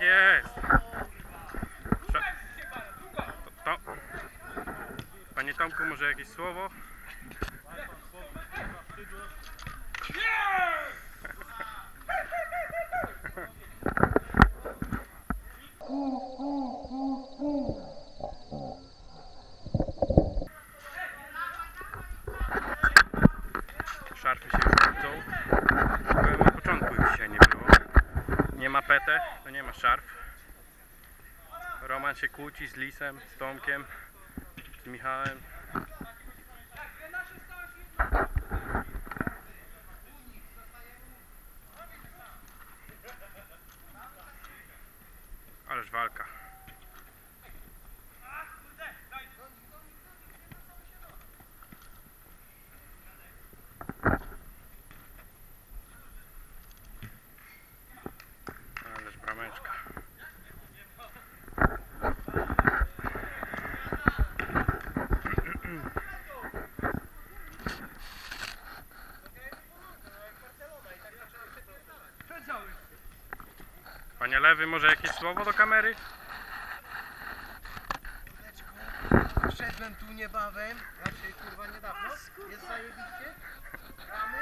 Tak jest. Sza- To. Panie Tomku, może jakieś słowo? Szarfy się już. Byłem na początku ich dzisiaj nie było. Nie ma petę, ma szarf. Roman się kłóci z Lisem, z Tomkiem, z Michałem. Panie Lewy, może jakieś słowo do kamery? Wszedłem tu niebawem, raczej kurwa niedawno. Jest zajebiście. Gramy.